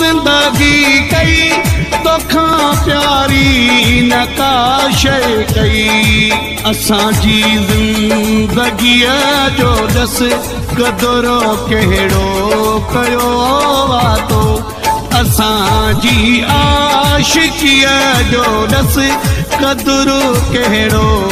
زندگي ڪئي توکان پياري نه ڪا شيءِ ڪئي اسان جي زندگيءَ جو ڏس ڪدرو ڪهڙو ڪيو واتو اسان جي آشڪيءَ جو ڏس قدر ڪهڙو